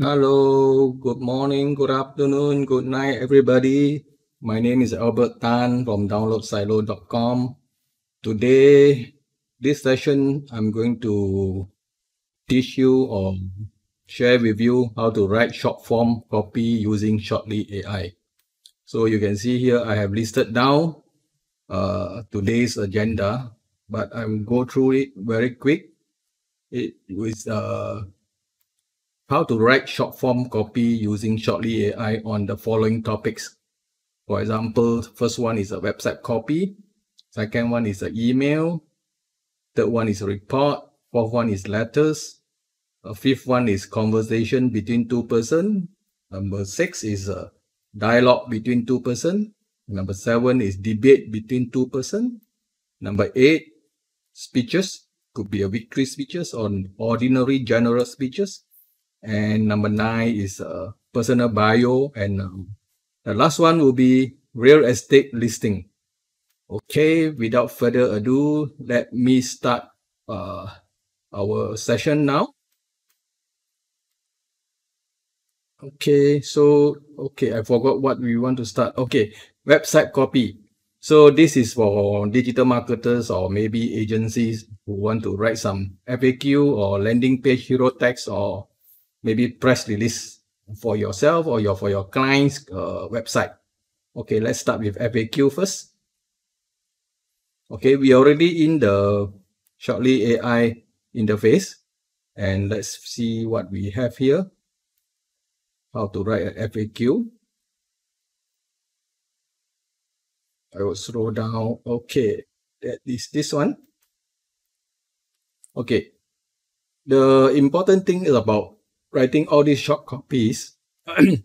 Hello, good morning, good afternoon, good night, everybody. My name is Albert Tan from downloadsilo.com. Today, this session, I'm going to teach you or share with you how to write short form copy using Shortly AI. So you can see here, I have listed down uh, today's agenda, but I'm go through it very quick. It was uh, how to write short form copy using Shortly AI on the following topics. For example, first one is a website copy. Second one is an email. Third one is a report. Fourth one is letters. A fifth one is conversation between two person. Number six is a dialogue between two person. Number seven is debate between two person. Number eight, speeches. Could be a victory speeches or ordinary general speeches. And number nine is uh, personal bio. And um, the last one will be real estate listing. Okay, without further ado, let me start uh, our session now. Okay, so, okay, I forgot what we want to start. Okay, website copy. So this is for digital marketers or maybe agencies who want to write some FAQ or landing page hero text or maybe press release for yourself or your for your client's uh, website. Okay, let's start with FAQ first. Okay, we already in the Shortly AI interface and let's see what we have here. How to write an FAQ. I will scroll down. Okay, that is this one. Okay, the important thing is about writing all these short copies, I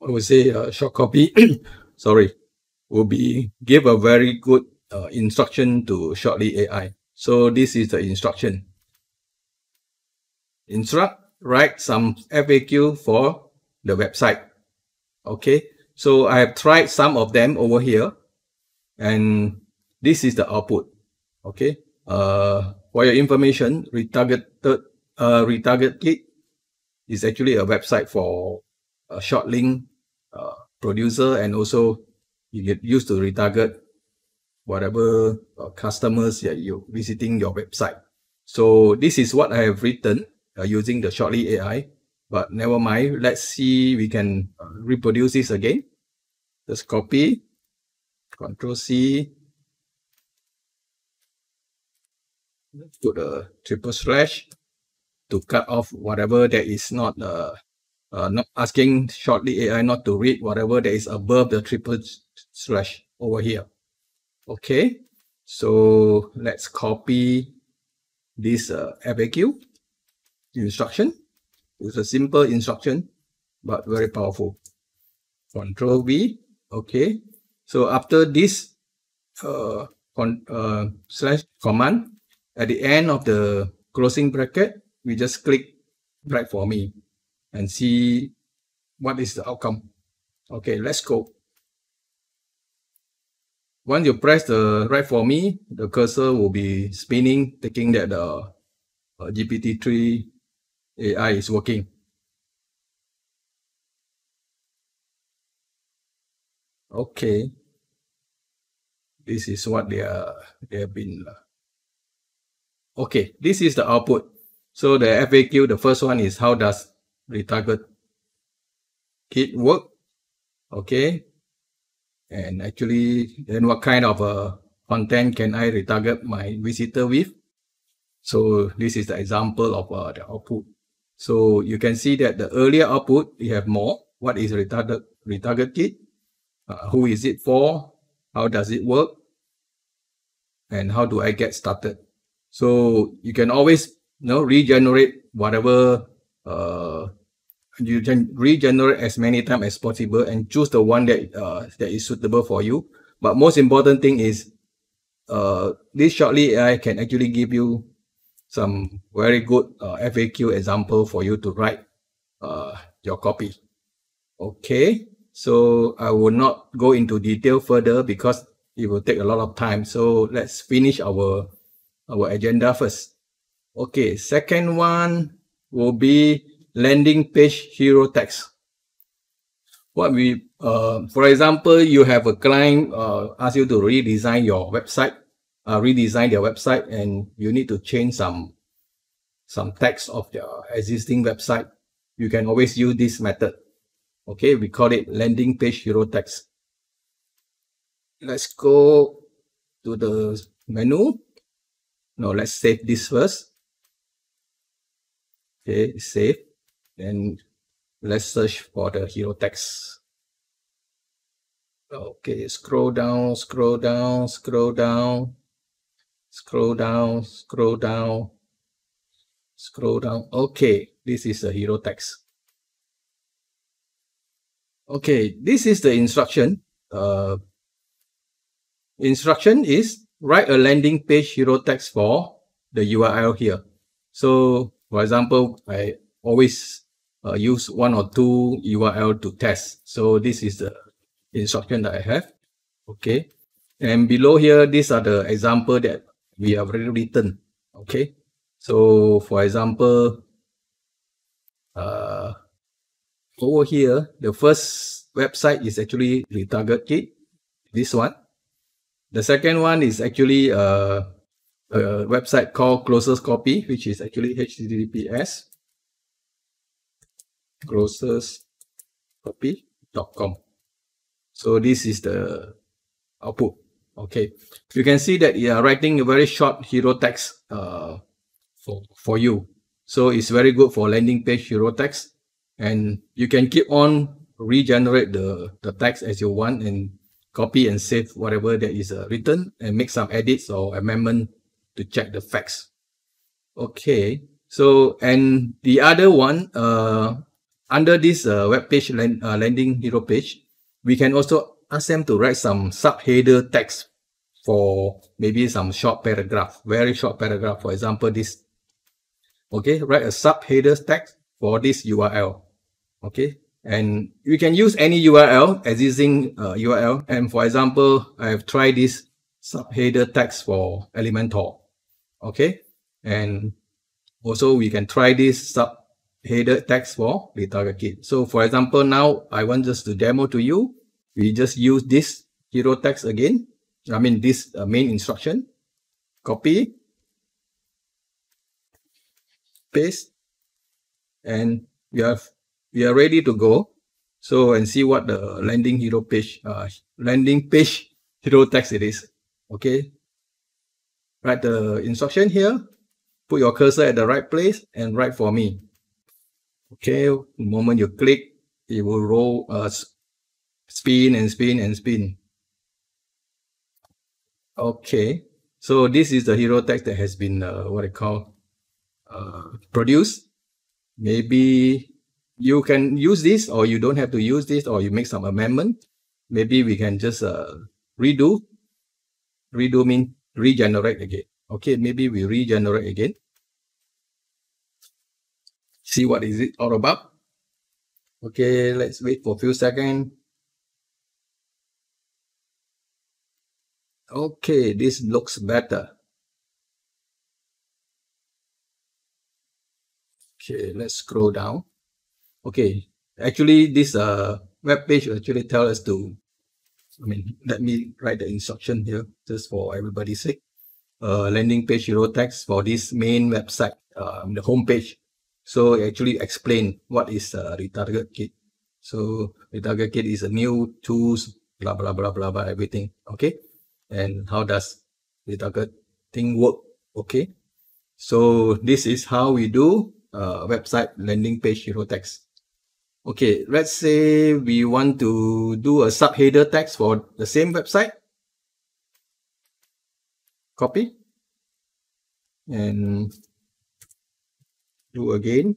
would say a short copy, sorry, will be give a very good uh, instruction to Shortly AI. So this is the instruction. Instruct, write some FAQ for the website. Okay, so I have tried some of them over here and this is the output. Okay, uh, for your information, retargeted, uh, retargeted is actually a website for a short link uh, producer and also you get used to retarget whatever uh, customers that you're visiting your website. So this is what I have written uh, using the Shortly AI, but never mind. Let's see, we can uh, reproduce this again. Just copy, Control C, Let's put a triple slash, to cut off whatever that is not uh, uh, not asking shortly AI not to read whatever that is above the triple slash over here. Okay, so let's copy this uh, FAQ instruction. It's a simple instruction, but very powerful. Control V. Okay, so after this uh, con uh, slash command, at the end of the closing bracket, we just click write for me and see what is the outcome. Okay, let's go. Once you press the write for me, the cursor will be spinning, taking that the uh, GPT-3 AI is working. Okay. This is what they are they have been. Uh, okay, this is the output. So the FAQ, the first one is how does retarget kit work? Okay. And actually, then what kind of uh, content can I retarget my visitor with? So this is the example of uh, the output. So you can see that the earlier output, we have more. What is retarget, retarget kit? Uh, who is it for? How does it work? And how do I get started? So you can always know, regenerate whatever uh, you can regenerate as many times as possible and choose the one that uh, that is suitable for you. But most important thing is uh, this shortly AI can actually give you some very good uh, FAQ example for you to write uh, your copy. Okay, so I will not go into detail further because it will take a lot of time. So let's finish our our agenda first. Okay, second one will be landing page hero text. What we, uh, for example, you have a client uh, ask you to redesign your website, uh, redesign their website, and you need to change some some text of the existing website. You can always use this method. Okay, we call it landing page hero text. Let's go to the menu. Now let's save this first. Okay, save. Then let's search for the hero text. Okay, scroll down, scroll down, scroll down, scroll down, scroll down, scroll down. Okay, this is the hero text. Okay, this is the instruction. Uh, instruction is write a landing page hero text for the URL here. So, for example, I always uh, use one or two URL to test. So this is the instruction that I have. Okay. And below here, these are the example that we have already written. Okay. So for example, uh, over here, the first website is actually retarget kit. This one. The second one is actually a, a website called Closerscopy, which is actually HTTPS closest copy.com. So this is the output. Okay, you can see that you are writing a very short hero text uh, for, for you. So it's very good for landing page hero text and you can keep on regenerate the, the text as you want and copy and save whatever that is uh, written and make some edits or amendment to check the facts. Okay, so and the other one, uh, under this uh, web page land, uh, landing hero page, we can also ask them to write some subheader text for maybe some short paragraph, very short paragraph. For example, this. Okay, write a subheader text for this URL. Okay, and you can use any URL, existing uh, URL. And for example, I have tried this subheader text for Elementor. Okay, and also we can try this sub header text for retarget kit. So for example, now I want just to demo to you. We just use this hero text again. I mean, this uh, main instruction. Copy. Paste. And we have we are ready to go. So and see what the landing hero page uh, landing page hero text it is. Okay. Write the instruction here. Put your cursor at the right place and write for me. Okay, the moment you click, it will roll, uh, spin and spin and spin. Okay, so this is the hero text that has been, uh, what I call, uh, produced. Maybe you can use this or you don't have to use this or you make some amendment. Maybe we can just uh, redo. Redo mean regenerate again. Okay, maybe we regenerate again see what is it all about. Okay, let's wait for a few seconds. Okay, this looks better. Okay, let's scroll down. Okay, actually this uh web page actually tell us to, I mean, let me write the instruction here just for everybody's sake. Uh, landing page hero text for this main website, uh, the home page. So actually explain what is a retarget kit. So retarget kit is a new tools, blah, blah, blah, blah, blah, everything. Okay. And how does retarget thing work? Okay. So this is how we do uh, website landing page hero text. Okay, let's say we want to do a subheader text for the same website. Copy. And do again.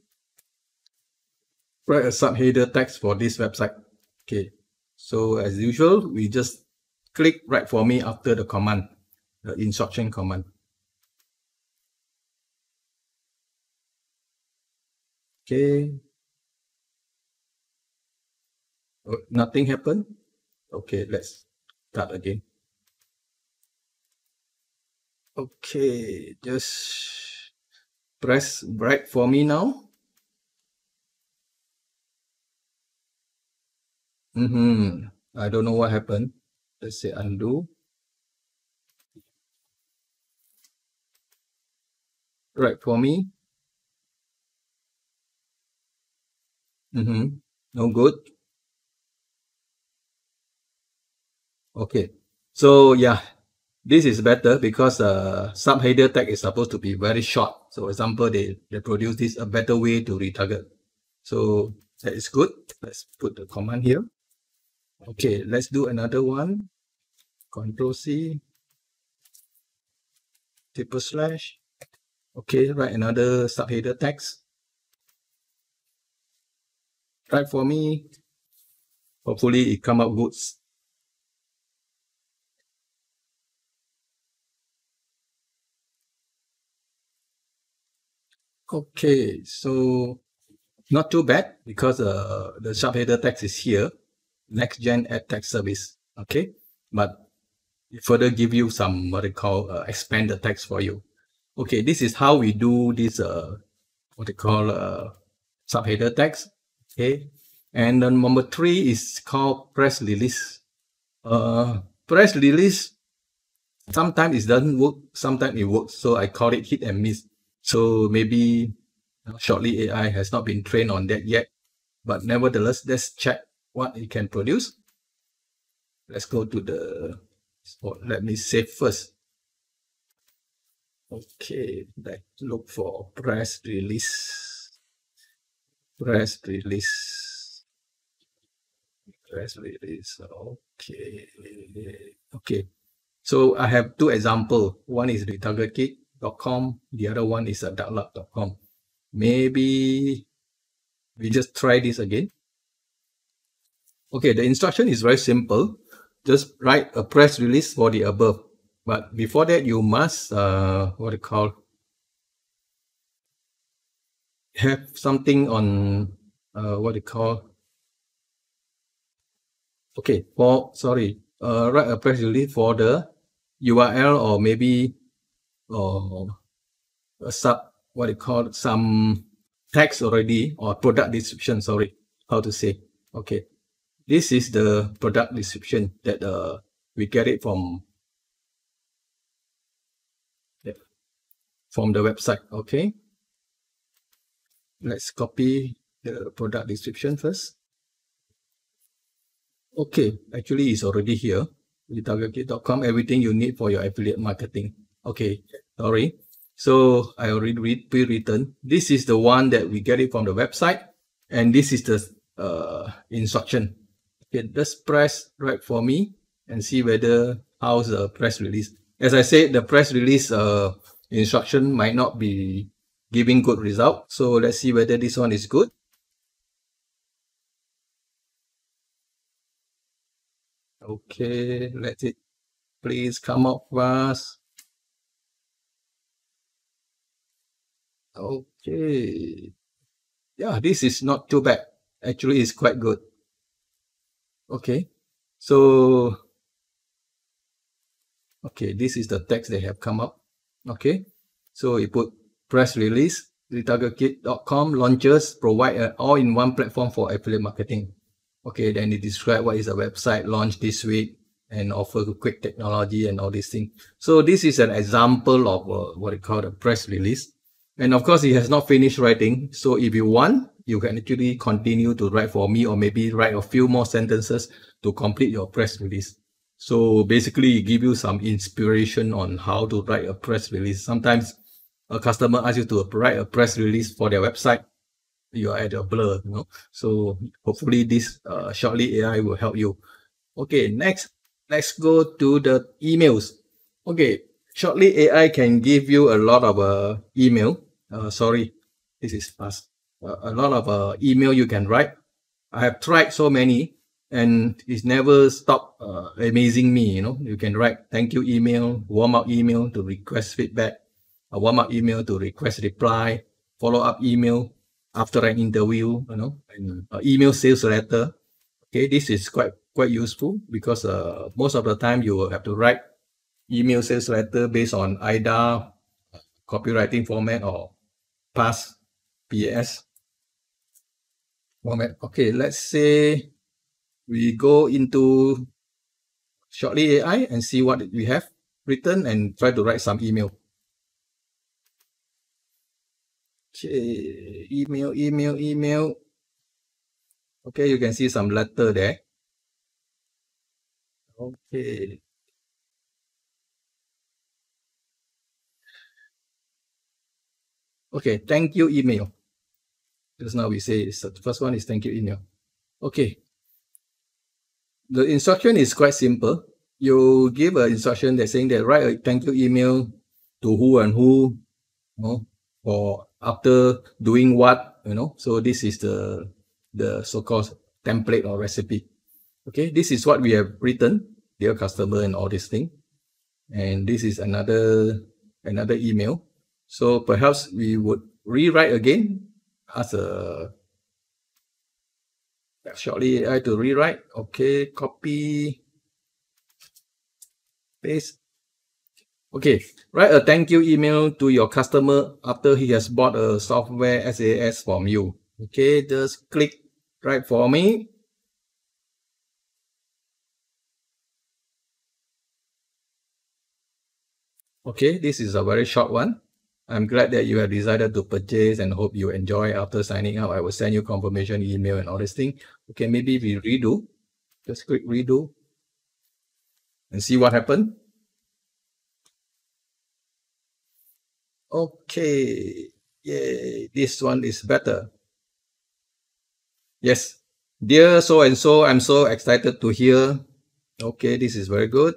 Write a subheader text for this website. Okay, so as usual, we just click write for me after the command, the instruction command. Okay. Oh, nothing happened? Okay let's start again. Okay just press bright for me now. Mm-hmm. I don't know what happened. Let's say undo. Write for me. Mm-hmm. No good. Okay. So yeah, this is better because uh, subheader tag is supposed to be very short. So for example, they, they produce this a better way to retarget. So that is good. Let's put the command here. Okay, let's do another one. Control C, triple slash. Okay, write another subheader text. Write for me. Hopefully it come out good. Okay, so not too bad because uh, the subheader text is here, next gen ad tech service. Okay, but further give you some what they call uh, expand the text for you. Okay, this is how we do this uh, what they call uh, subheader text. Okay, and then number three is called press release. Uh, press release sometimes it doesn't work, sometimes it works. So I call it hit and miss. So maybe Shortly AI has not been trained on that yet, but nevertheless, let's check what it can produce. Let's go to the, oh, let me save first. Okay, let's look for press release. Press release. Press release. Okay. Okay. So I have two examples. One is retargetkit.com. The other one is a darklup.com. Maybe we just try this again. Okay, the instruction is very simple. Just write a press release for the above. But before that, you must, uh, what you call, have something on, uh, what you call, okay, for, sorry, uh, write a press release for the URL or maybe, or a sub what you call some text already or product description, sorry, how to say. Okay. This is the product description that uh, we get it from from the website. Okay. Let's copy the product description first. Okay, actually it's already here. retargetkit.com, everything you need for your affiliate marketing. Okay, sorry. So I already read pre-written. This is the one that we get it from the website. And this is the uh, instruction. Okay, just press write for me and see whether how's the press release. As I said, the press release uh, instruction might not be giving good result. So let's see whether this one is good. Okay, let it please come up fast. Okay. Yeah, this is not too bad. Actually, it's quite good. Okay. So, okay, this is the text they have come up. Okay. So you put press release, retargetkit.com launches provide an all-in-one platform for affiliate marketing. Okay, then they describe what is a website launched this week and offer quick technology and all these things. So this is an example of uh, what we call a press release. And of course, he has not finished writing. So if you want, you can actually continue to write for me or maybe write a few more sentences to complete your press release. So basically, give you some inspiration on how to write a press release. Sometimes a customer asks you to write a press release for their website. You are at a blur, you know. So hopefully this uh, Shortly AI will help you. Okay, next, let's go to the emails. Okay, Shortly AI can give you a lot of uh, email. Uh, sorry, this is. Uh, a lot of uh, email you can write. I have tried so many and it's never stopped uh, amazing me. You know, you can write thank you email, warm up email to request feedback, a warm up email to request reply, follow up email after an interview, you know, and uh, email sales letter. Okay, this is quite quite useful because uh, most of the time you will have to write email sales letter based on AIDA copywriting format or PASS PAS format. Okay, let's say we go into Shortly AI and see what we have written and try to write some email. Okay, email, email, email. Okay, you can see some letter there. Okay. Okay, thank you email. Just now we say the first one is thank you email. Okay. The instruction is quite simple. You give an instruction that saying that write a thank you email to who and who, you know, or after doing what, you know. So this is the the so-called template or recipe. Okay, this is what we have written, dear customer and all this thing. And this is another another email. So perhaps we would rewrite again as a shortly I to rewrite. Okay, copy, paste. Okay, write a thank you email to your customer after he has bought a software SaaS from you. Okay, just click write for me. Okay, this is a very short one. I'm glad that you have decided to purchase and hope you enjoy after signing up. I will send you confirmation email and all this thing. Okay, maybe we redo. Just click redo and see what happened. Okay, yeah, this one is better. Yes, dear so and so, I'm so excited to hear. Okay, this is very good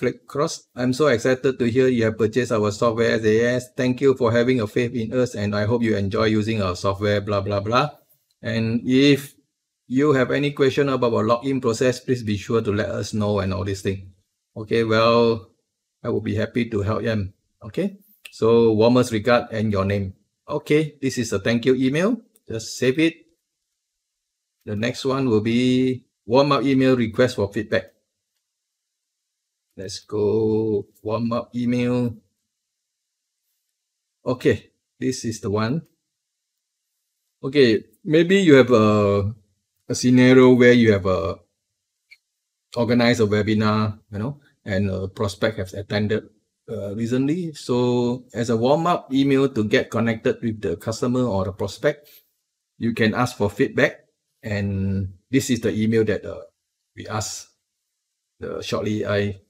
click cross. I'm so excited to hear you have purchased our software SaaS. Thank you for having a faith in us and I hope you enjoy using our software, blah, blah, blah. And if you have any question about our login process, please be sure to let us know and all these things. Okay, well, I will be happy to help them. Okay, so warmest regard and your name. Okay, this is a thank you email. Just save it. The next one will be warm up email request for feedback. Let's go warm up email. Okay, this is the one. Okay, maybe you have a, a scenario where you have a organized a webinar, you know, and a prospect has attended uh, recently. So as a warm up email to get connected with the customer or the prospect, you can ask for feedback. And this is the email that uh, we ask the shortly I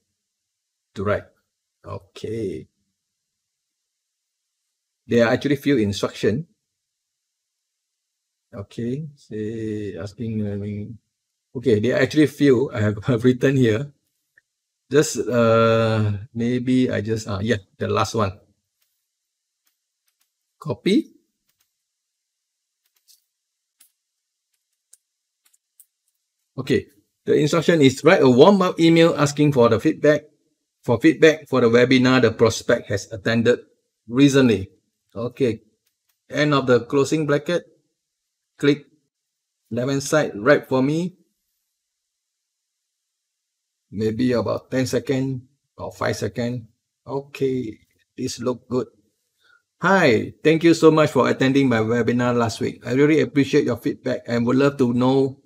to write. Okay. There are actually few instruction. Okay, say asking, I mean, okay, there are actually few I have, have written here. Just uh, maybe I just, uh, yeah, the last one. Copy. Okay, the instruction is write a warm-up email asking for the feedback for feedback for the webinar the prospect has attended recently. Okay, end of the closing bracket. Click left hand side write for me. Maybe about 10 seconds or 5 seconds. Okay, this look good. Hi, thank you so much for attending my webinar last week. I really appreciate your feedback and would love to know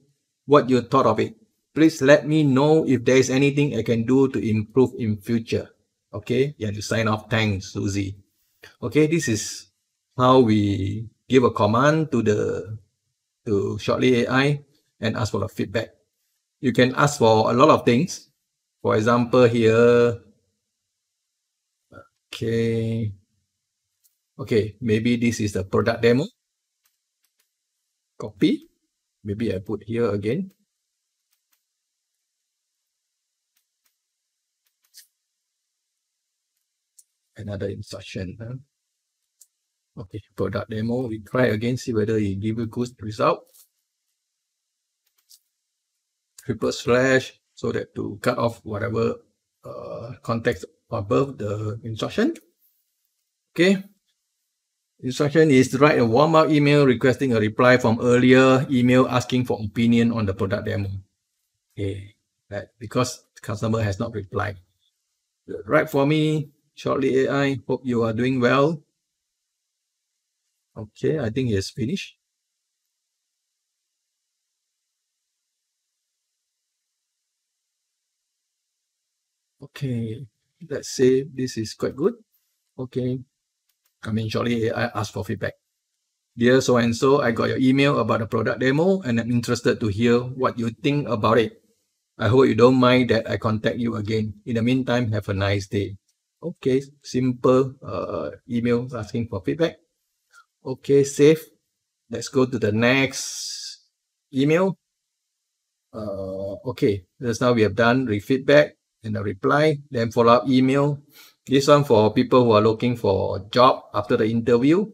what you thought of it. Please let me know if there is anything I can do to improve in future. Okay, you to sign off. Thanks, Susie. Okay, this is how we give a command to the to Shortly AI and ask for the feedback. You can ask for a lot of things. For example, here, okay, okay, maybe this is the product demo. Copy. Maybe I put here again. Another instruction. Huh? Okay, product demo. We try again, see whether it give a good result. Triple slash so that to cut off whatever uh, context above the instruction. Okay. Instruction is to write a warm-up email requesting a reply from earlier email asking for opinion on the product demo. Okay, that because customer has not replied. Write for me Shortly AI, hope you are doing well. Okay, I think he has finished. Okay, let's say this is quite good. Okay, I mean, shortly AI ask for feedback. Dear so and so, I got your email about the product demo and I'm interested to hear what you think about it. I hope you don't mind that I contact you again. In the meantime, have a nice day. Okay, simple uh, email asking for feedback. Okay, save. Let's go to the next email. Uh, okay, just now we have done the feedback and the reply, then follow-up email. This one for people who are looking for a job after the interview.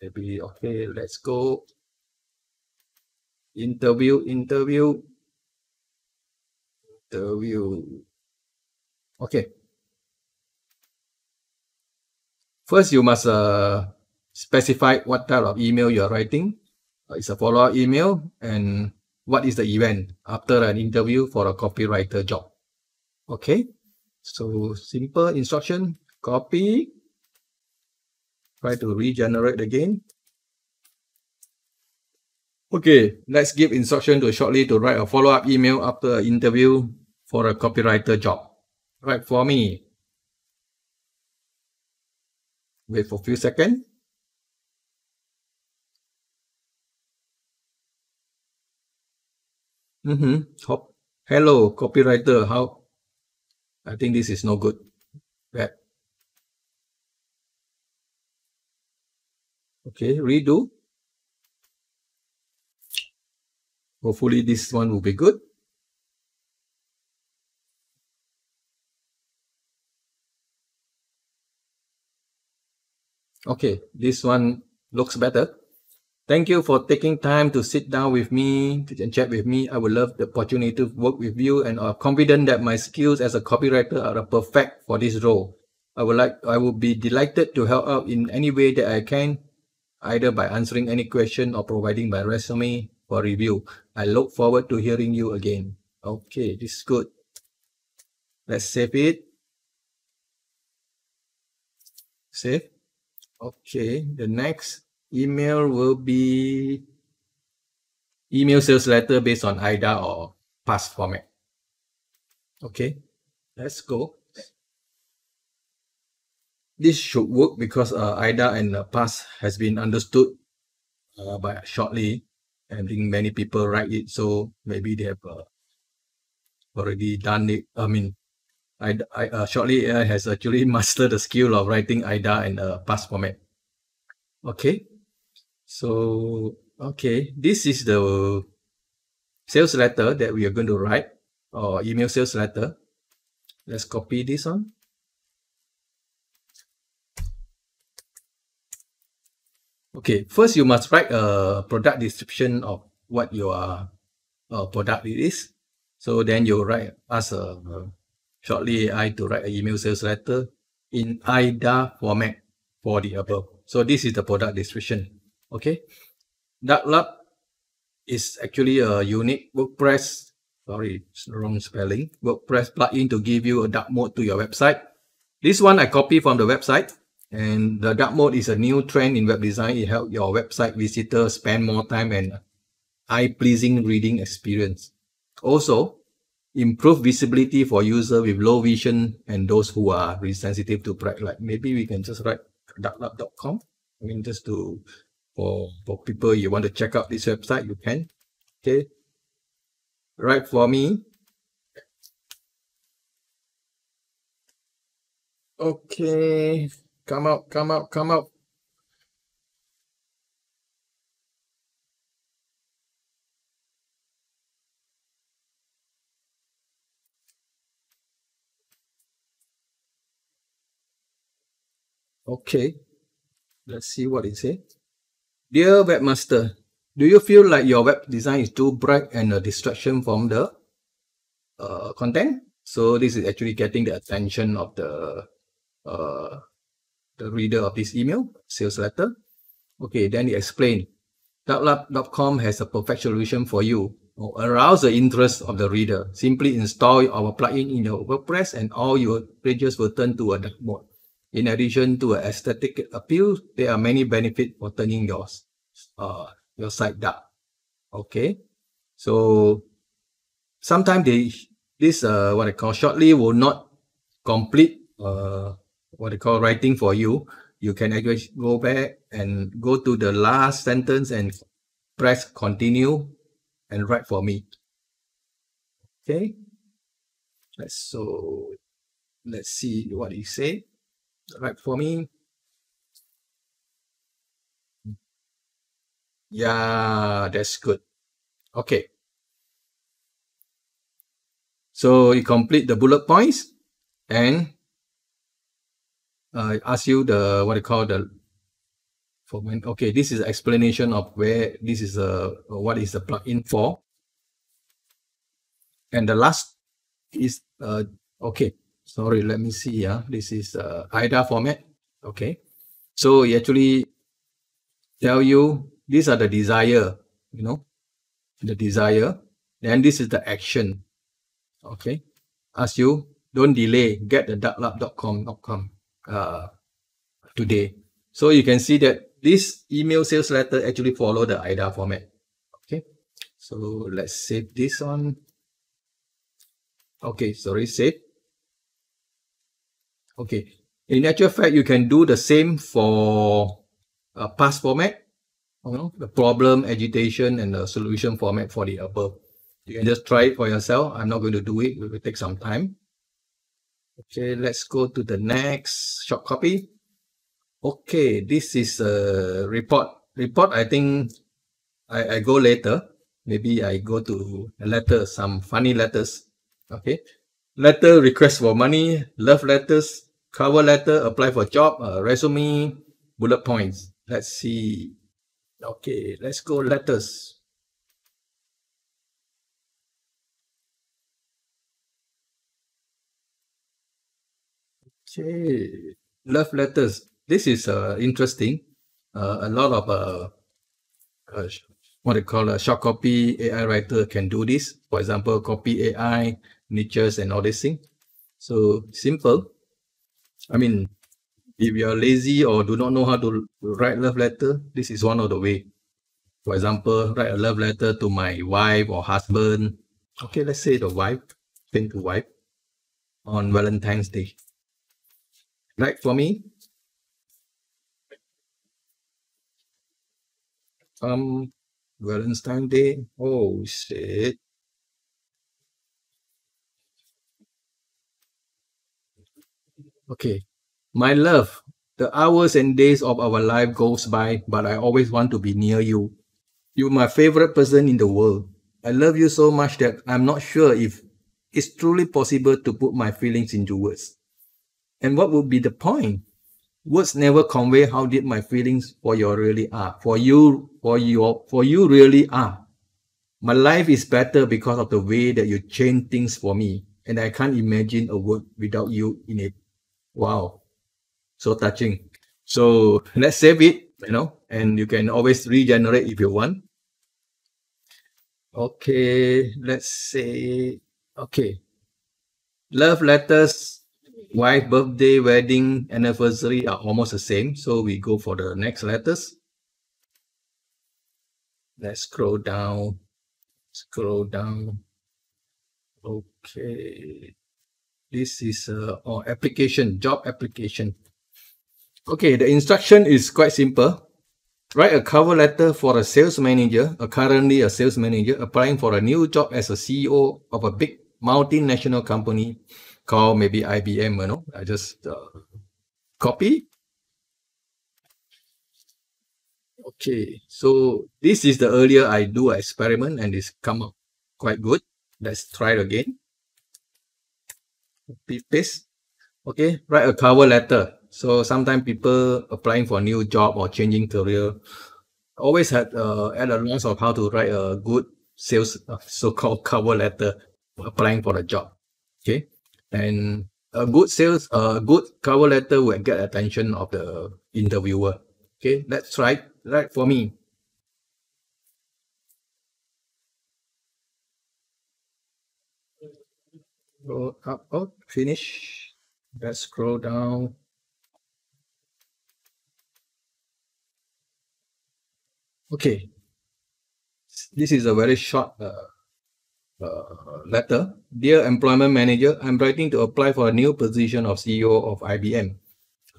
Maybe, okay, let's go. Interview, interview. Interview. Okay. First, you must uh, specify what type of email you're writing. Uh, it's a follow-up email and what is the event after an interview for a copywriter job. Okay, so simple instruction, copy, try to regenerate again. Okay, let's give instruction to shortly to write a follow-up email after an interview for a copywriter job. Write for me. Wait for a few seconds. Mm-hmm. Hello, copywriter. How? I think this is no good. Bad. Okay, redo. Hopefully this one will be good. Okay, this one looks better. Thank you for taking time to sit down with me and chat with me. I would love the opportunity to work with you and are confident that my skills as a copywriter are perfect for this role. I would like I would be delighted to help out in any way that I can, either by answering any question or providing my resume for review. I look forward to hearing you again. Okay, this is good. Let's save it. Save. Okay, the next email will be email sales letter based on AIDA or PASS format. Okay, let's go. This should work because uh, AIDA and uh, PASS has been understood uh, by shortly and I think many people write it. So maybe they have uh, already done it. I mean, I, I uh, shortly AI has actually mastered the skill of writing AIDA in a PASS format. Okay, so, okay, this is the sales letter that we are going to write or email sales letter. Let's copy this one. Okay, first you must write a product description of what your uh, product is. So then you write as a uh, shortly AI to write an email sales letter in AIDA format for the above. So this is the product description. Okay, Darklup is actually a unique WordPress, sorry, wrong spelling, WordPress plugin to give you a dark mode to your website. This one I copy from the website and the dark mode is a new trend in web design. It helps your website visitors spend more time and eye-pleasing reading experience. Also, improve visibility for users with low vision and those who are really sensitive to bright light. Maybe we can just write darklup.com. I mean, just to for for people you want to check out this website you can. Okay. Write for me. Okay. Come out come out come out okay let's see what it says Dear webmaster, do you feel like your web design is too bright and a distraction from the uh, content? So this is actually getting the attention of the uh, the reader of this email, sales letter. Okay, then he explained, Darklup.com has a perfect solution for you. Arouse the interest of the reader. Simply install our plugin in your WordPress and all your pages will turn to a dark mode. In addition to an aesthetic appeal, there are many benefits for turning your, uh, your site dark. Okay, so sometimes they this uh, what I call shortly will not complete uh, what I call writing for you. You can actually go back and go to the last sentence and press continue and write for me. Okay. So let's see what he say. Write for me. Yeah, that's good. Okay. So you complete the bullet points and uh, ask you the what you call the for when okay this is explanation of where this is a what is the plugin for and the last is uh okay sorry let me see yeah this is uh AIDA format. Okay. So he actually tell you these are the desire you know the desire. Then this is the action. Okay. Ask you don't delay. Get the darklup.com.com uh, today. So you can see that this email sales letter actually follow the AIDA format. Okay. So let's save this one. Okay sorry save okay in actual fact you can do the same for a past format you know the problem agitation and the solution format for the above you can just try it for yourself. I'm not going to do it. It will take some time. Okay, let's go to the next short copy. Okay, this is a report. Report, I think I, I go later. Maybe I go to a letter, some funny letters. Okay. Letter, request for money, love letters, cover letter, apply for job, uh, resume, bullet points. Let's see. Okay, let's go letters. Okay, love letters. This is uh, interesting. Uh, a lot of uh, uh, what they call a short copy AI writer can do this. For example, copy AI, niches, and all this thing. So simple. I mean, if you are lazy or do not know how to write love letter, this is one of the way. For example, write a love letter to my wife or husband. Okay, let's say the wife, send to wife on Valentine's Day. Write for me? Um, Valentine's Day. Oh shit. Okay. My love, the hours and days of our life goes by, but I always want to be near you. You're my favorite person in the world. I love you so much that I'm not sure if it's truly possible to put my feelings into words. And what would be the point? Words never convey how deep my feelings for you really are. For you, for you, for you really are. My life is better because of the way that you change things for me. And I can't imagine a world without you in it. Wow. So touching. So let's save it, you know, and you can always regenerate if you want. Okay, let's say, okay. Love letters wife birthday wedding anniversary are almost the same so we go for the next letters let's scroll down scroll down okay this is uh, application job application okay the instruction is quite simple write a cover letter for a sales manager a currently a sales manager applying for a new job as a ceo of a big multinational company call maybe IBM, you know, I just uh, copy. Okay, so this is the earlier I do an experiment and it's come up quite good. Let's try it again. Copy paste. Okay, write a cover letter. So sometimes people applying for a new job or changing career always had uh, at a loss of how to write a good sales uh, so-called cover letter applying for a job. Okay, and a good sales, a good cover letter will get attention of the interviewer. Okay, let's try write for me. Go up, oh, finish. Let's scroll down. Okay, this is a very short uh, uh, letter. Dear employment manager, I'm writing to apply for a new position of CEO of IBM.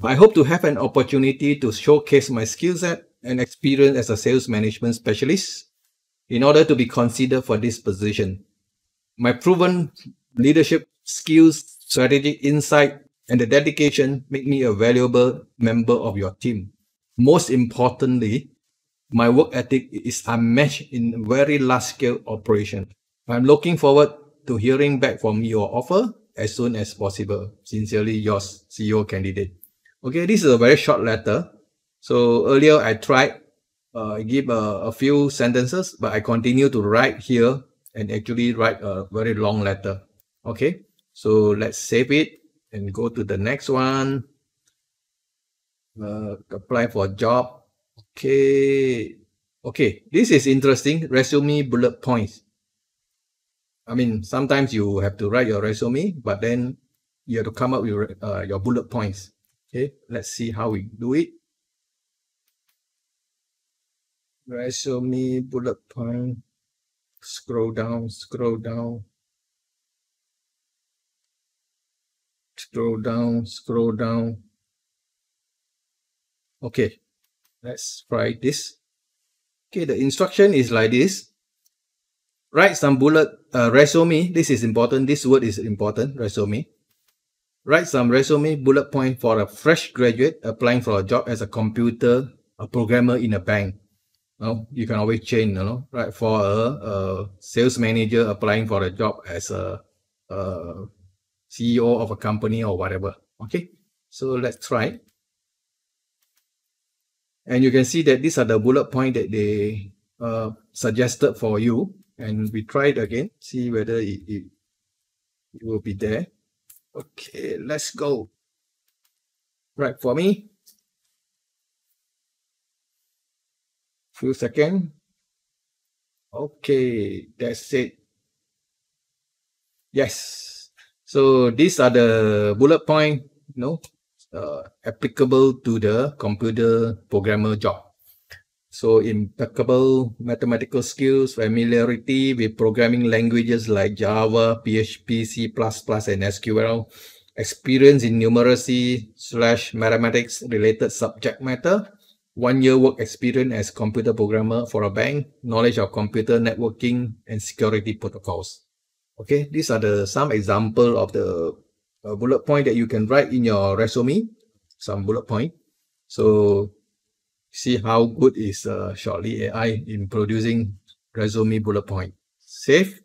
I hope to have an opportunity to showcase my skill set and experience as a sales management specialist in order to be considered for this position. My proven leadership skills, strategic insight, and the dedication make me a valuable member of your team. Most importantly, my work ethic is unmatched in very large scale operation. I'm looking forward to hearing back from your offer as soon as possible. Sincerely yours, CEO candidate. Okay, this is a very short letter. So earlier I tried, uh, give a, a few sentences, but I continue to write here and actually write a very long letter. Okay, so let's save it and go to the next one. Uh, apply for a job. Okay. Okay, this is interesting. Resume bullet points. I mean, sometimes you have to write your resume, but then you have to come up with uh, your bullet points. Okay, let's see how we do it. Resume bullet point. Scroll down, scroll down. Scroll down, scroll down. Okay, let's try this. Okay, the instruction is like this. Write some bullet uh, resume. This is important. This word is important. Resume. Write some resume bullet point for a fresh graduate applying for a job as a computer a programmer in a bank. You, you can always change, you know, right? For a, a sales manager applying for a job as a, a CEO of a company or whatever. Okay, so let's try. And you can see that these are the bullet point that they uh, suggested for you. And we try it again, see whether it, it, it will be there. Okay, let's go. Write, for me, few seconds. Okay, that's it. Yes. So these are the bullet point, you know, uh, applicable to the computer programmer job. So impeccable mathematical skills, familiarity with programming languages like Java, PHP, C++, and SQL, experience in numeracy slash mathematics related subject matter, one year work experience as computer programmer for a bank, knowledge of computer networking and security protocols. Okay, these are the some example of the a bullet point that you can write in your resume, some bullet point. So see how good is uh, Shortly AI in producing resume bullet point. Save.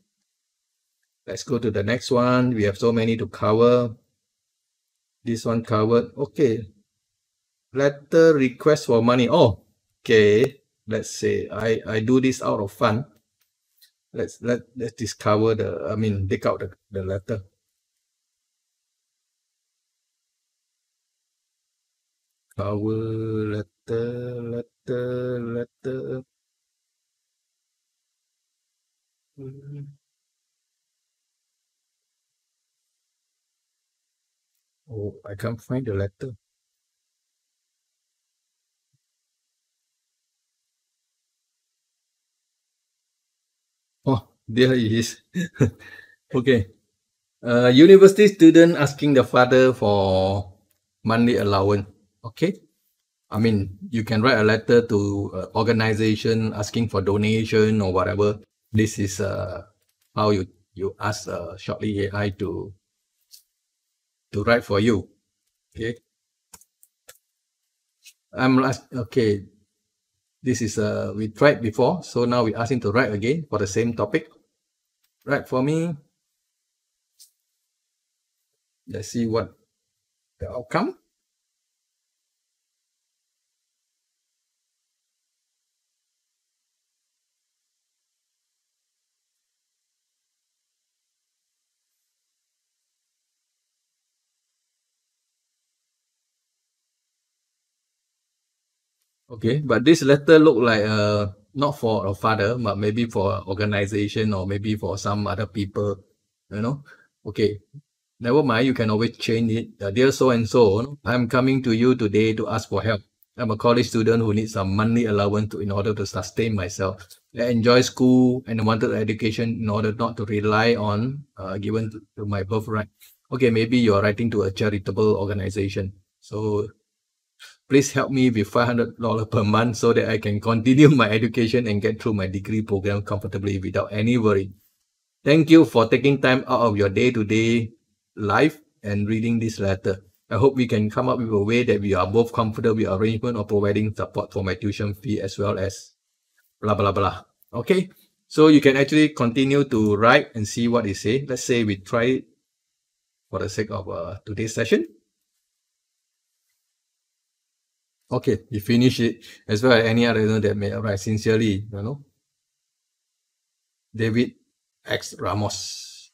Let's go to the next one. We have so many to cover. This one covered. Okay. Letter request for money. Oh, okay. Let's say I, I do this out of fun. Let's let let's discover the I mean dig out the, the letter. Power letter, letter, letter. Oh, I can't find the letter. Oh, there it is. okay. Uh, university student asking the father for monthly allowance. Okay. I mean, you can write a letter to uh, organization asking for donation or whatever. This is uh, how you, you ask uh, Shortly AI to, to write for you. Okay. I'm last, okay. This is, uh, we tried before. So now we ask him to write again for the same topic. Write for me. Let's see what the outcome. Okay, but this letter look like uh not for a father, but maybe for an organization or maybe for some other people, you know. Okay, never mind. You can always change it. Uh, dear so and so, I'm coming to you today to ask for help. I'm a college student who needs some money allowance to, in order to sustain myself. I enjoy school and wanted education in order not to rely on uh, given to, to my birthright. Okay, maybe you're writing to a charitable organization. So please help me with $500 per month so that I can continue my education and get through my degree program comfortably without any worry. Thank you for taking time out of your day-to-day life and reading this letter. I hope we can come up with a way that we are both comfortable with arrangement of providing support for my tuition fee as well as blah, blah, blah. Okay, so you can actually continue to write and see what they say. Let's say we try it for the sake of uh, today's session. Okay, you finish it as well as any other that may arise sincerely, you know. David X Ramos.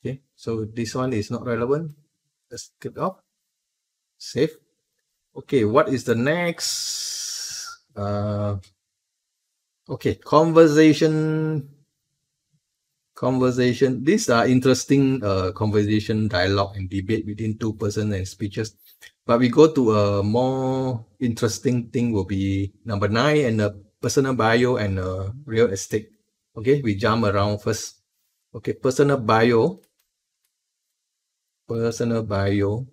Okay, so this one is not relevant. Let's get off. Save. Okay, what is the next? Uh, okay, conversation. Conversation. These are interesting uh, conversation, dialogue, and debate between two persons and speeches. But we go to a more interesting thing will be number nine and the personal bio and uh, real estate. Okay, we jump around first. Okay, personal bio. Personal bio.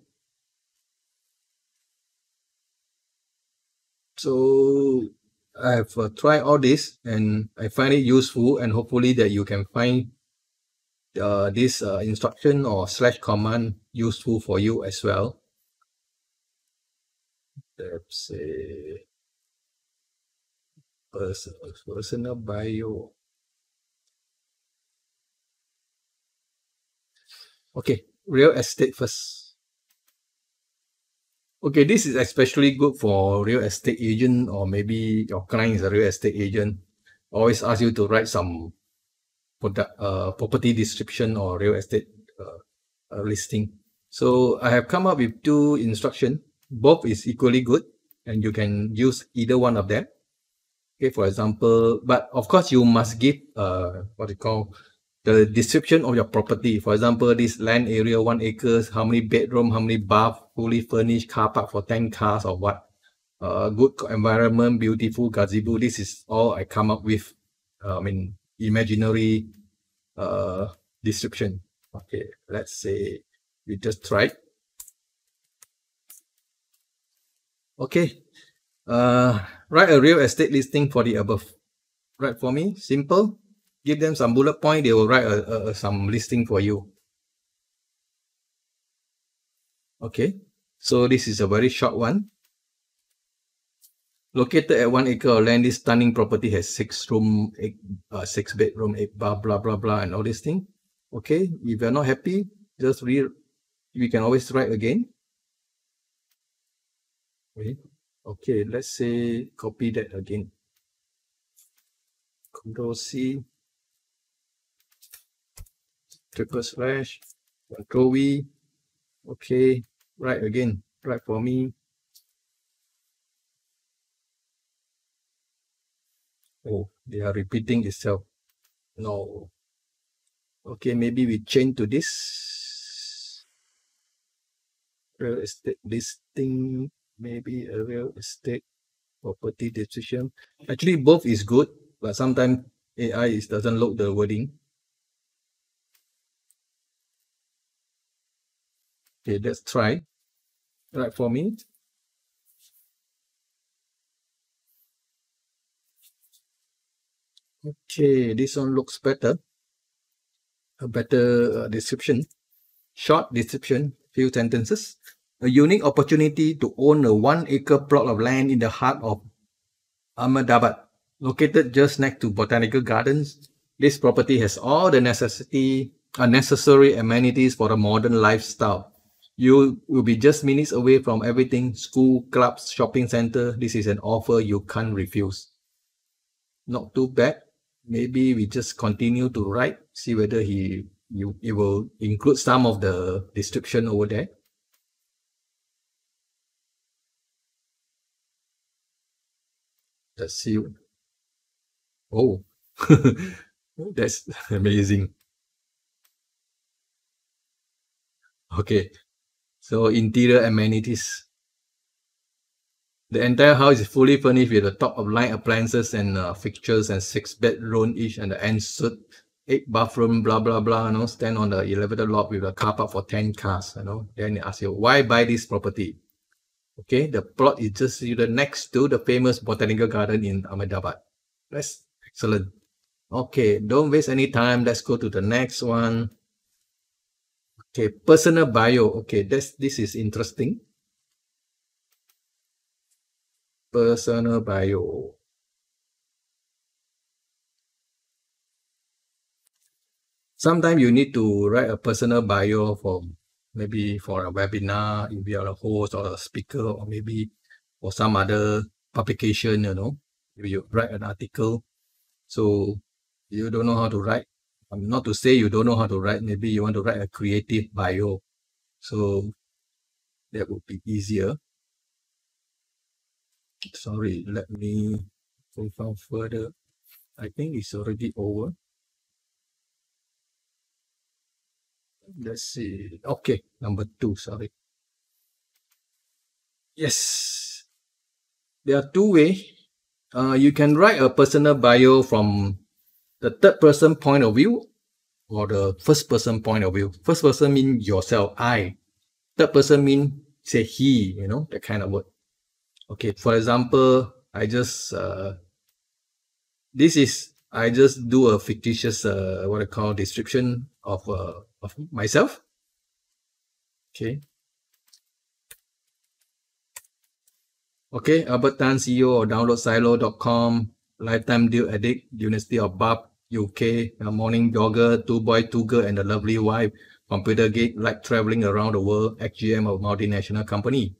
So I've uh, tried all this and I find it useful and hopefully that you can find uh, this uh, instruction or slash command useful for you as well. Let's say personal, personal bio. Okay, real estate first. Okay, this is especially good for real estate agent or maybe your client is a real estate agent. Always ask you to write some product, uh, property description or real estate uh, uh, listing. So I have come up with two instruction. Both is equally good and you can use either one of them. Okay, for example, but of course you must give uh, what you call the description of your property. For example, this land area, one acres, how many bedroom, how many bath, fully furnished car park for 10 cars or what. Uh, good environment, beautiful gazebo. This is all I come up with. Uh, I mean, imaginary uh, description. Okay, let's say we just try. Okay, uh, write a real estate listing for the above. Write for me, simple give them some bullet point, they will write a, a, some listing for you. Okay, so this is a very short one. Located at one acre of land, this stunning property has six room, eight, uh, six bedroom, eight bar, blah, blah, blah, and all this thing. Okay, if you're not happy, just read, we can always write again. Okay, okay let's say copy that again. Control C triple slash, control V, okay, write again, write for me. Oh, they are repeating itself. No. Okay, maybe we change to this. Real estate listing, maybe a real estate property decision. Actually, both is good, but sometimes AI is doesn't look the wording. Okay, let's try. Write for me. Okay, this one looks better. A better uh, description. Short description, few sentences. A unique opportunity to own a one acre plot of land in the heart of Ahmedabad, located just next to botanical gardens. This property has all the necessity, uh, necessary amenities for a modern lifestyle you will be just minutes away from everything school, clubs, shopping center. This is an offer you can't refuse. Not too bad. Maybe we just continue to write, see whether he you it will include some of the description over there. Let's see. Oh, that's amazing. Okay, so interior amenities. The entire house is fully furnished with the top of line appliances and uh, fixtures and six bedroom each and the ensuite eight bathroom, blah blah blah. You know, stand on the elevator lot with a car park for ten cars. You know, then they ask you why buy this property. Okay, the plot is just you the next to the famous botanical garden in Ahmedabad. That's excellent. Okay, don't waste any time. Let's go to the next one. Okay, personal bio. Okay, this this is interesting. Personal bio. Sometimes you need to write a personal bio for maybe for a webinar, if you are a host or a speaker, or maybe for some other publication, you know, if you write an article. So you don't know how to write. Um, not to say you don't know how to write, maybe you want to write a creative bio. So that would be easier. Sorry, let me go down further. I think it's already over. Let's see. Okay number two sorry. Yes. There are two ways uh, you can write a personal bio from the third person point of view or the first person point of view. First person mean yourself i. Third person mean say he you know that kind of word. Okay for example i just uh, this is i just do a fictitious uh, what i call description of uh, of myself. Okay. Okay, Albert Tan, CEO of DownloadSilo.com, lifetime deal addict, University of Bath, UK, a morning jogger, two boy, two girl, and a lovely wife, computer geek, like traveling around the world, XGM of multinational company.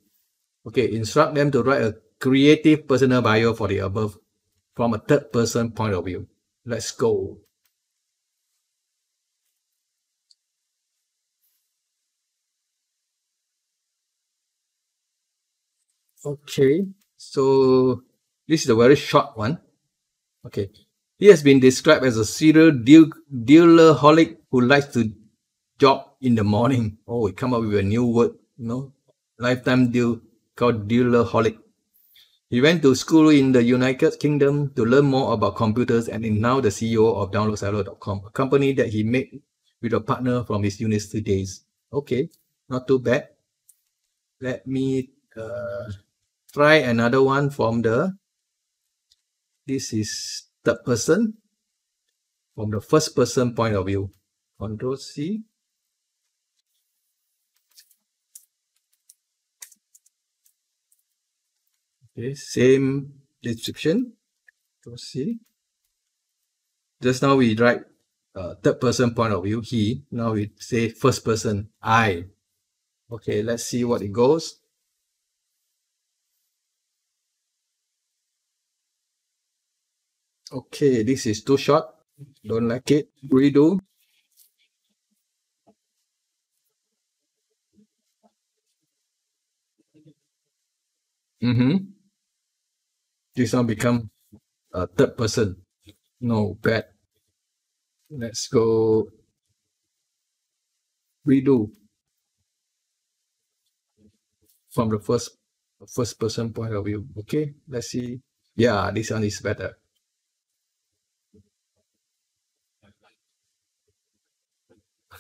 Okay, instruct them to write a creative personal bio for the above from a third person point of view. Let's go. Okay, so this is a very short one. Okay, he has been described as a serial deal dealerholic who likes to jog in the morning. Oh, we come up with a new word, you know, lifetime deal called dealerholic. He went to school in the United Kingdom to learn more about computers and is now the CEO of DownloadSilo.com, a company that he made with a partner from his university days. Okay, not too bad. Let me uh, try another one from the this is third person. From the first person point of view. Control c. Okay same description. Control c. Just now we write uh, third person point of view he. Now we say first person i. Okay let's see what it goes Okay, this is too short. Don't like it. Redo. Mm-hmm. This one become a third person. No, bad. Let's go redo from the first first person point of view. Okay, let's see. Yeah, this one is better.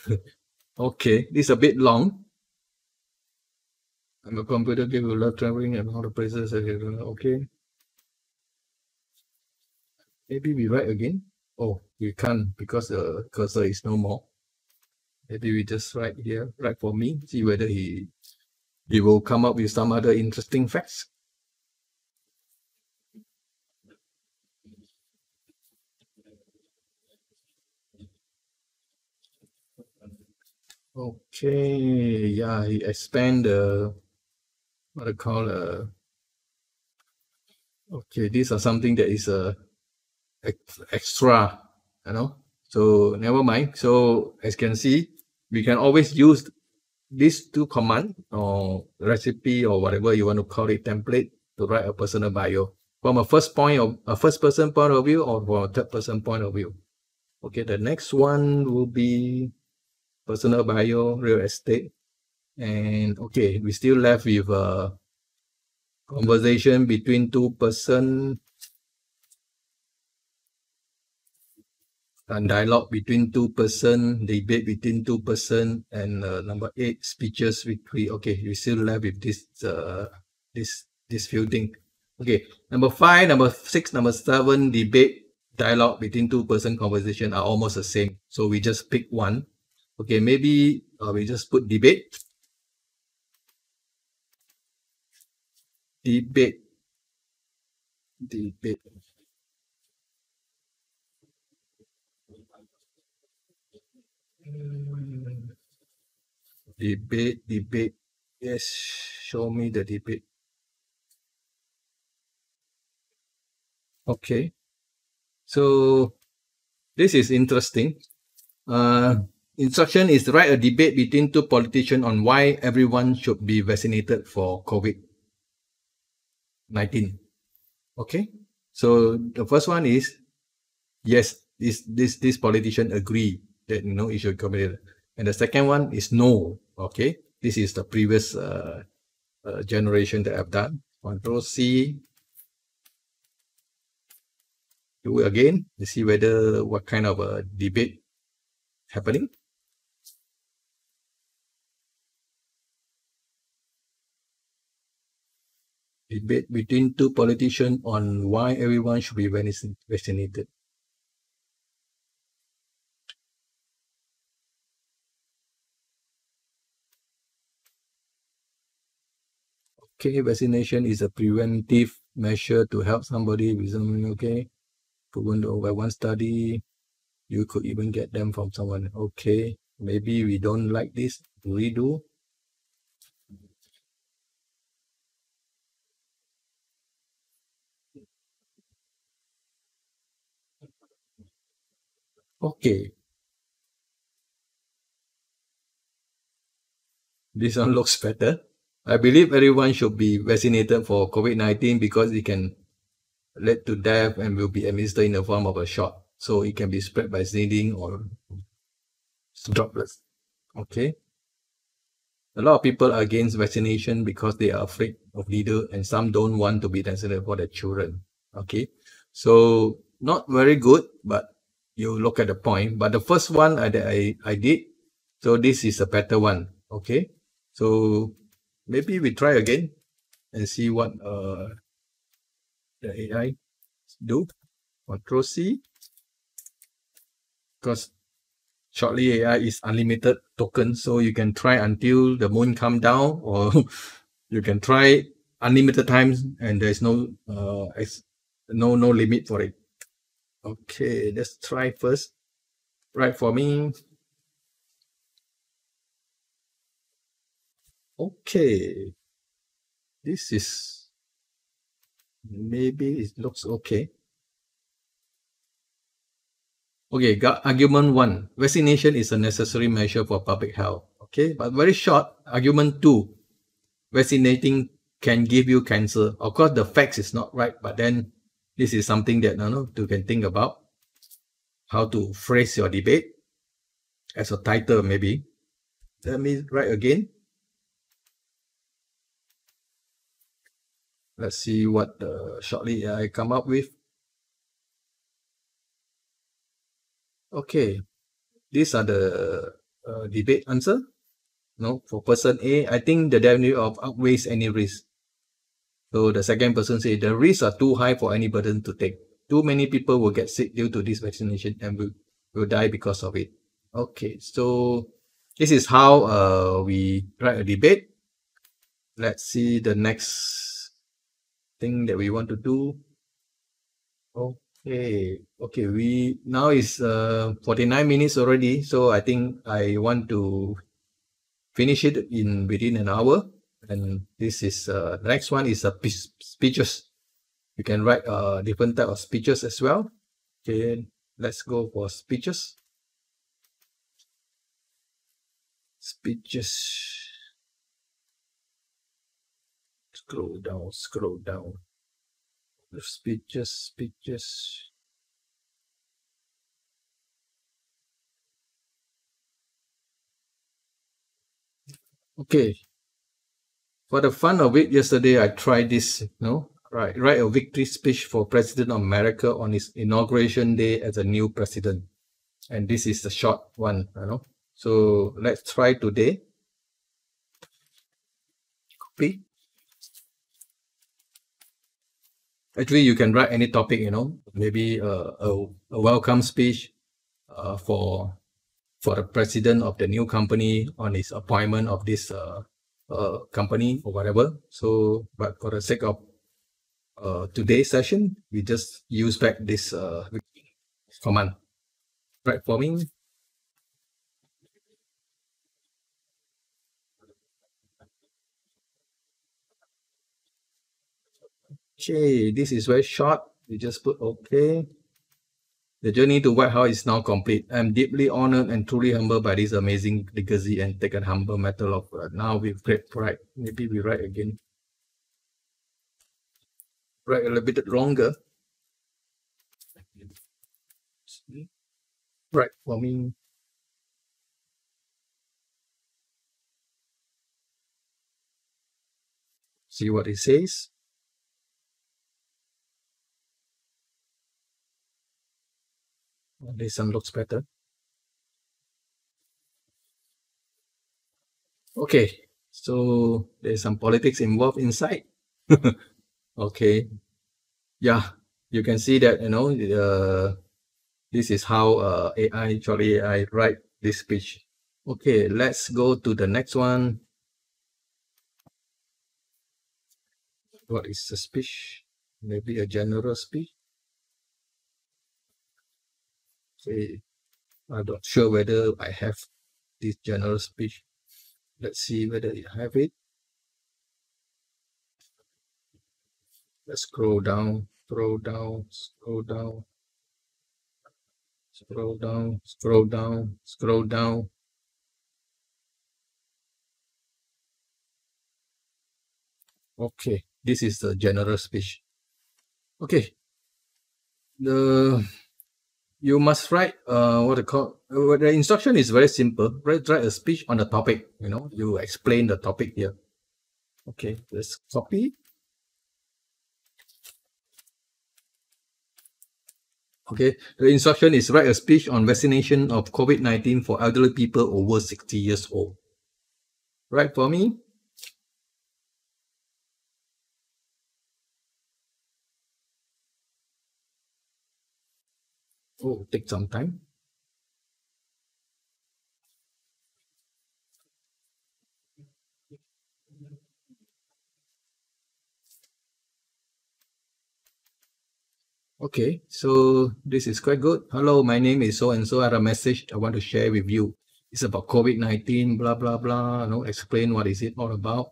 okay, this is a bit long. I'm a computer geek who love traveling and all the places. Okay. Maybe we write again. Oh, we can't because the cursor is no more. Maybe we just write here, write for me, see whether he he will come up with some other interesting facts. Okay, yeah, he expand the what I call a okay, these are something that is uh, a extra, you know. So never mind. So as you can see, we can always use these two command or recipe or whatever you want to call it template to write a personal bio from a first point of a first person point of view or from a third person point of view. Okay, the next one will be personal bio, real estate. And okay, we still left with a conversation between two person and dialogue between two person, debate between two person, and uh, number eight, speeches three. Okay, you still left with this uh this this few thing. Okay, number five, number six, number seven, debate, dialogue between two person conversation are almost the same. So we just pick one. Okay, maybe uh, we just put debate. Debate. Debate. Debate, debate. Yes, show me the debate. Okay. So this is interesting. Uh, instruction is to write a debate between two politicians on why everyone should be vaccinated for COVID-19. Okay. So the first one is, yes, this, this, this politician agree that, you know, it should And the second one is no. Okay. This is the previous uh, uh, generation that I've done. Control C, do it again to see whether what kind of a debate happening. Debate between two politicians on why everyone should be vaccinated. Okay, vaccination is a preventive measure to help somebody with something, okay? proven by one study you could even get them from someone okay maybe we don't like this redo okay this one looks better I believe everyone should be vaccinated for COVID-19 because it can lead to death and will be administered in the form of a shot. So it can be spread by sneezing or droplets. Okay. A lot of people are against vaccination because they are afraid of needle and some don't want to be vaccinated for their children. Okay. So not very good, but you look at the point. But the first one I, I, I did, so this is a better one. Okay. So maybe we try again and see what uh, the AI do. Control C. Because shortly AI is unlimited token, so you can try until the moon come down, or you can try unlimited times, and there's no uh no no limit for it. Okay, let's try first. Write for me. Okay, this is maybe it looks okay. Okay, argument one. Vaccination is a necessary measure for public health. Okay, but very short. Argument two. Vaccinating can give you cancer. Of course, the facts is not right, but then this is something that you know you can think about. How to phrase your debate as a title, maybe. Let me write again. Let's see what uh, shortly I come up with. Okay, these are the uh, debate answer. No, for person A, I think the definition of outweighs any risk. So the second person say the risks are too high for any burden to take. Too many people will get sick due to this vaccination and will, will die because of it. Okay, so this is how uh, we write a debate. Let's see the next thing that we want to do. Okay, okay, we now is uh 49 minutes already, so I think I want to finish it in within an hour. And this is uh next one is a speeches. You can write uh different type of speeches as well. Okay, let's go for speeches. Speeches. scroll down, scroll down. The speeches, speeches. Okay. For the fun of it, yesterday I tried this, you know, right, write a victory speech for President of America on his inauguration day as a new president. And this is the short one, you know. So let's try today. Copy. Actually, you can write any topic, you know, maybe a, a, a welcome speech uh, for for the president of the new company on his appointment of this uh, company or whatever. So, but for the sake of uh, today's session, we just use back this uh, command. Write, for me. Okay, this is very short. We just put okay. The journey to White House is now complete. I'm deeply honored and truly humbled by this amazing legacy and take a humble matter of uh, now with great pride. Maybe we write again. Write a little bit longer. Write, for me. See what it says. This one looks better. Okay, so there's some politics involved inside. okay, yeah, you can see that, you know, uh, this is how uh, AI, Shortly AI write this speech. Okay, let's go to the next one. What is the speech? Maybe a general speech. I'm not sure whether I have this general speech. Let's see whether I have it. Let's scroll down, scroll down, scroll down, scroll down, scroll down, scroll down. Okay, this is the general speech. Okay, the you must write uh what they call uh, the instruction is very simple. Write, write a speech on the topic you know you explain the topic here. Okay let's copy. Okay the instruction is write a speech on vaccination of covid-19 for elderly people over 60 years old. Write for me oh take some time Okay, so this is quite good. Hello, my name is so and so. I have a message I want to share with you. It's about COVID-19, blah, blah, blah. You know, explain what is it all about.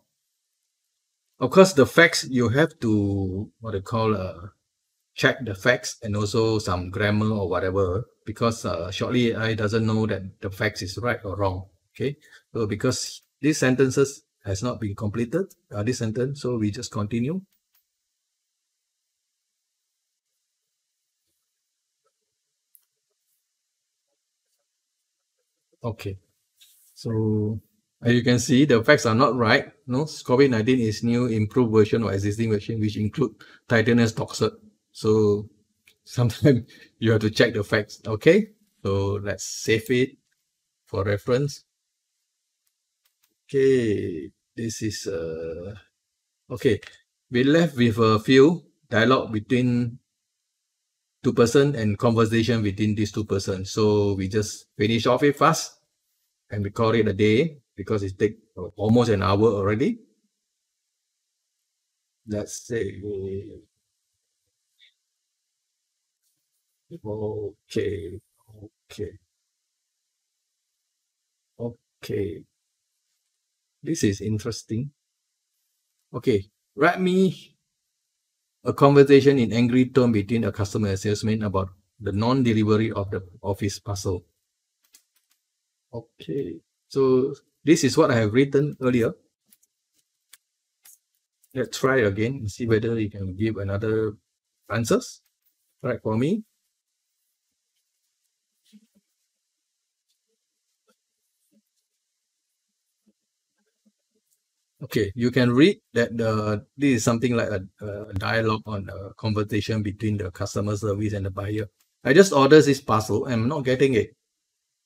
Of course, the facts you have to, what they call, uh, check the facts and also some grammar or whatever because uh, shortly AI doesn't know that the facts is right or wrong. Okay, so because these sentences has not been completed, uh, this sentence, so we just continue. Okay, so as you can see, the facts are not right. No, COVID-19 is new improved version or existing version, which include titanium toxoid so sometimes you have to check the facts. Okay, so let's save it for reference. Okay, this is uh okay. We left with a few dialogue between two person and conversation between these two persons. So we just finish off it fast and we call it a day because it take almost an hour already. Let's say Okay, okay. Okay. This is interesting. Okay, write me a conversation in angry tone between a customer and salesman about the non-delivery of the office parcel. Okay, so this is what I have written earlier. Let's try again and see whether you can give another answers. Write for me. Okay, you can read that the this is something like a, a dialogue on a conversation between the customer service and the buyer. I just ordered this parcel. I'm not getting it.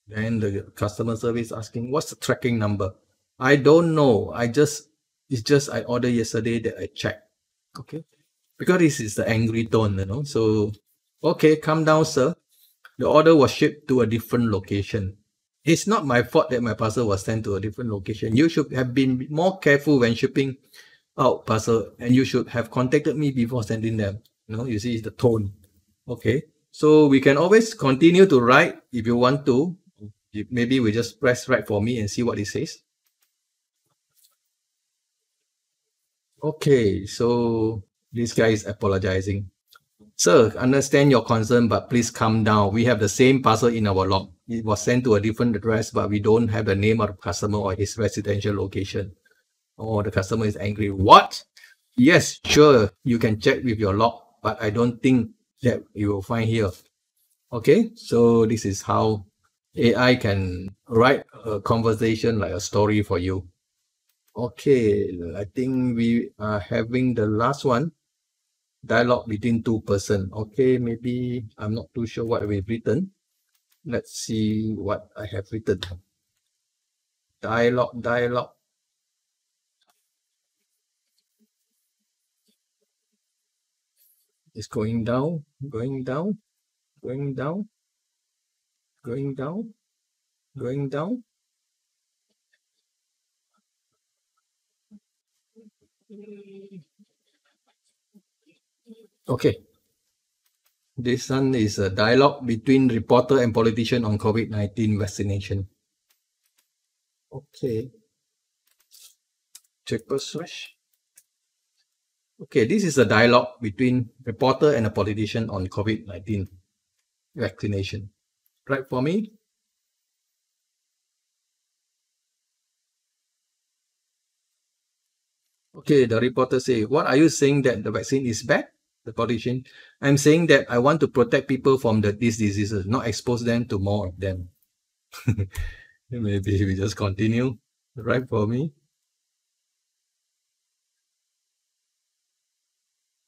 Then the customer service asking, what's the tracking number? I don't know. I just, it's just I ordered yesterday that I checked. Okay. Because this is the angry tone, you know. So, okay, come down, sir. The order was shipped to a different location. It's not my fault that my parcel was sent to a different location. You should have been more careful when shipping out parcel and you should have contacted me before sending them. You know, you see, it's the tone. Okay. So we can always continue to write if you want to. Maybe we just press write for me and see what it says. Okay, so this guy is apologizing. Sir, understand your concern, but please calm down. We have the same parcel in our log. It was sent to a different address, but we don't have the name of the customer or his residential location. Oh, the customer is angry. What? Yes, sure, you can check with your log, but I don't think that you will find here. Okay, so this is how AI can write a conversation like a story for you. Okay, I think we are having the last one, dialogue between two person. Okay, maybe I'm not too sure what we've written. Let's see what I have written. Dialogue, dialogue. It's going down, going down, going down, going down, going down. Okay. This one is a dialogue between reporter and politician on COVID-19 vaccination. Okay. Check switch. Okay, this is a dialogue between reporter and a politician on COVID-19 vaccination. Write for me? Okay, the reporter say, what are you saying that the vaccine is bad? The politician, I'm saying that I want to protect people from the, these diseases, not expose them to more of them. Maybe we just continue. Write for me?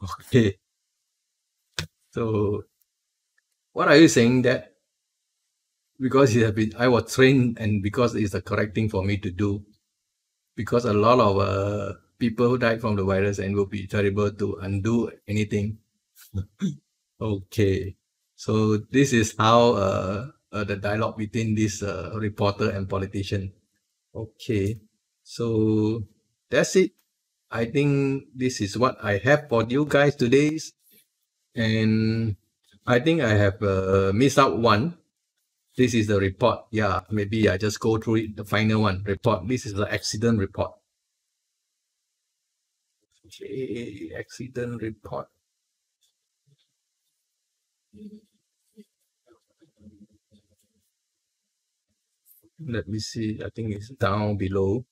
Okay. So, what are you saying that because it has been, I was trained and because it's the correct thing for me to do, because a lot of uh, people who died from the virus and will be terrible to undo anything. okay, so this is how uh, uh, the dialogue between this uh, reporter and politician. Okay, so that's it. I think this is what I have for you guys today. And I think I have uh, missed out one. This is the report. Yeah, maybe I just go through it, the final one report. This is the accident report. Okay, accident report. Let me see. I think it's down below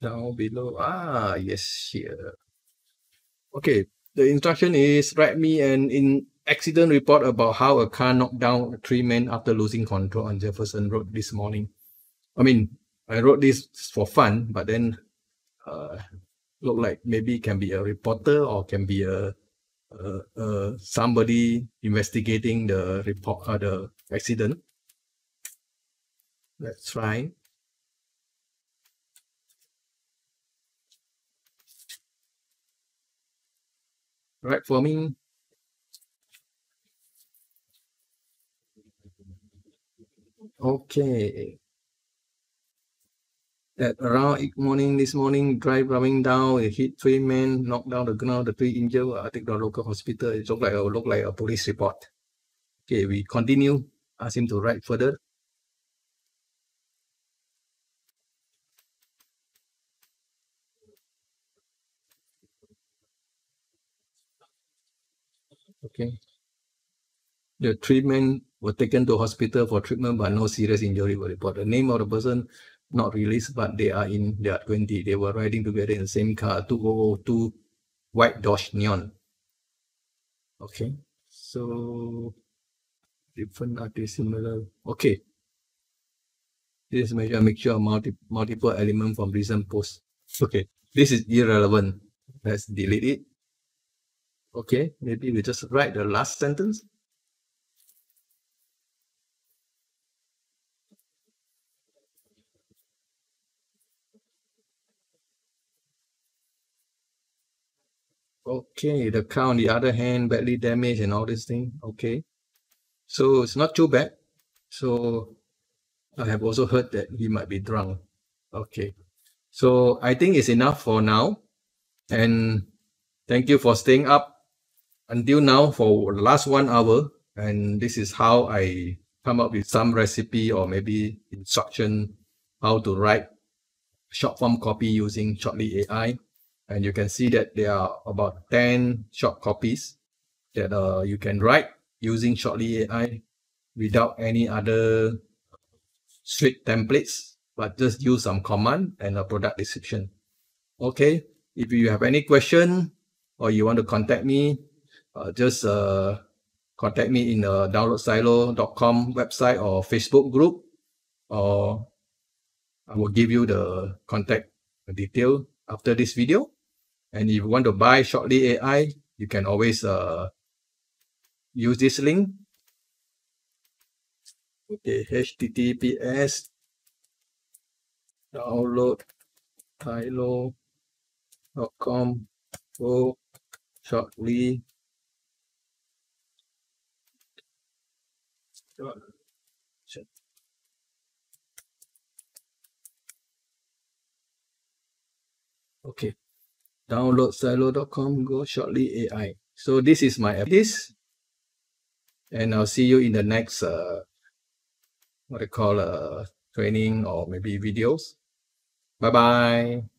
down below. Ah, yes, here. Okay, the instruction is write me an in accident report about how a car knocked down three men after losing control on Jefferson Road this morning. I mean, I wrote this for fun, but then uh, look like maybe can be a reporter or can be a, a somebody investigating the report uh, the accident. Let's try. write for me okay at around 8 morning this morning drive running down it hit three men knocked down the ground the three injured i think the local hospital it looked like a look like a police report okay we continue ask him to write further Okay. The treatment were taken to hospital for treatment, but no serious injury were reported. The name of the person not released, but they are in their 20. They were riding together in the same car, 2002 white Dodge Neon. Okay. So different are they similar? Okay. This measure mixture of multi multiple elements from recent posts. Okay, this is irrelevant. Let's delete it. Okay, maybe we just write the last sentence. Okay, the car on the other hand, badly damaged and all this thing. Okay. So it's not too bad. So I have also heard that he might be drunk. Okay. So I think it's enough for now. And thank you for staying up until now for the last one hour. And this is how I come up with some recipe or maybe instruction how to write short form copy using Shortly AI and you can see that there are about 10 short copies that uh, you can write using Shortly AI without any other strict templates, but just use some command and a product description. Okay, if you have any question or you want to contact me, uh, just uh, contact me in the downloadsilo.com website or Facebook group, or I will give you the contact detail after this video. And if you want to buy Shortly AI, you can always uh, use this link. Okay, HTTPS download silo.com go shortly. Okay download silo.com, go shortly AI. So this is my app. This, and I'll see you in the next, uh, what I call uh, training or maybe videos. Bye bye.